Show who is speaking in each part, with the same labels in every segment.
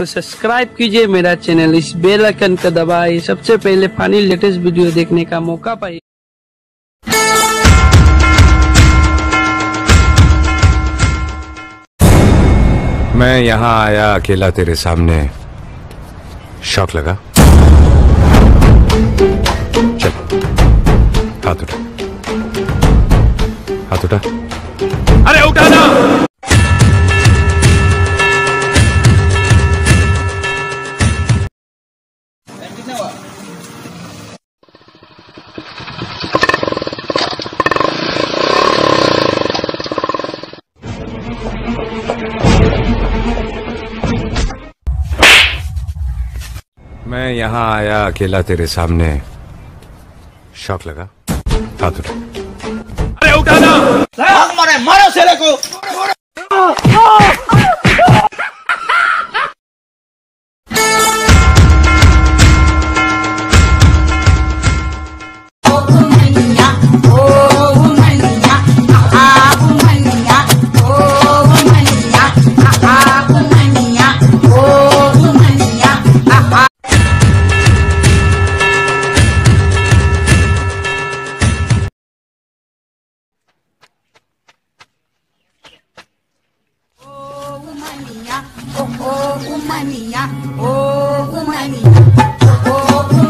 Speaker 1: तो सब्सक्राइब कीजिए मेरा चैनल इस बेल आइकन का दबाइए। सबसे पहले फानी लेटेस्ट वीडियो देखने का मौका पाइए।
Speaker 2: मैं यहाँ आया अकेला तेरे सामने। शौक लगा। चल हाथ उठा। हाथ उठा। अरे उठा ना! मैं यहाँ आया अकेला तेरे सामने। शौक लगा। हाथ उठा। अरे उठाना।
Speaker 3: मारे मारो सेरे को। maninha, oh, oh, maninha, oh, maninha, oh, maninha.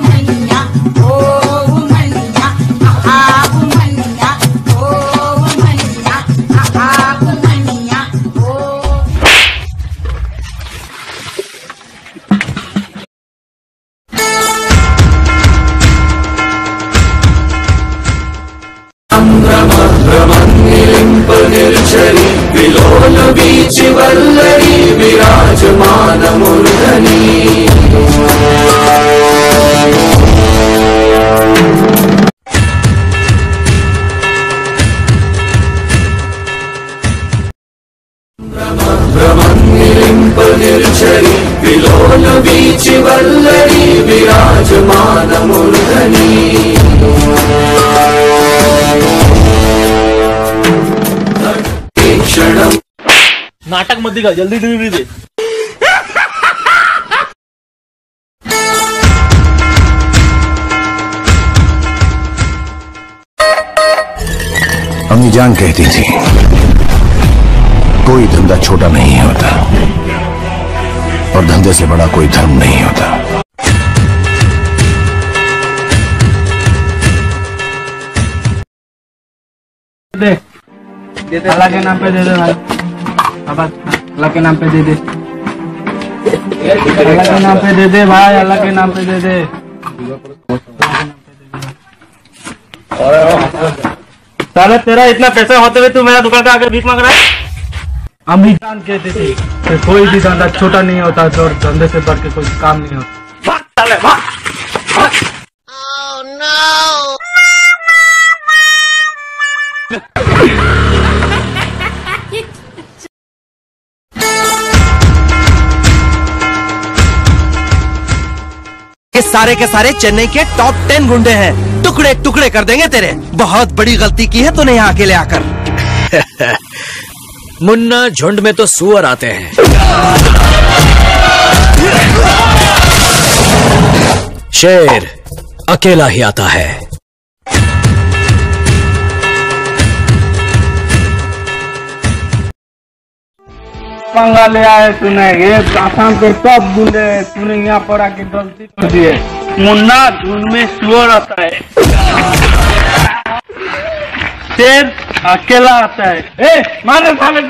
Speaker 4: नाटक मध्ये का जल्दी डिलिव्हरी दे.
Speaker 5: अम्मी जान कहती थी। कोई धंधा छोटा नहीं होता। और धंधे से बड़ा कोई धर्म नहीं होता।
Speaker 1: अल्लाह के नाम पे दे दे भाई। अल्लाह के नाम पे दे दे। अल्लाह के नाम पे दे दे भाई अल्लाह के नाम पे दे दे।
Speaker 4: साले, तेरा इतना पैसा होते हुए तू मेरा दुकान का आगे भीख मांग रहा है?
Speaker 1: अम्मी जान कहते थे कि कोई भी धंधा छोटा नहीं होता और धंधे से बढ़ के कोई काम नहीं होता।
Speaker 6: ये सारे के सारे चेन्नई के टॉप टेन गुंडे हैं। टुकड़े टुकड़े कर देंगे तेरे। बहुत बड़ी गलती की है तूने यहाँ अकेले आकर।
Speaker 7: मुन्ना, झुंड में तो सुअर आते हैं। शेर, अकेला ही आता है।
Speaker 1: पंगा ले आए तूने, ये आसान पे सब बुले तूने यहाँ पर आके गलती कर दिए मुन्ना, धुन में सुअर आता है। शेर अकेला आता है। ए, मारे साले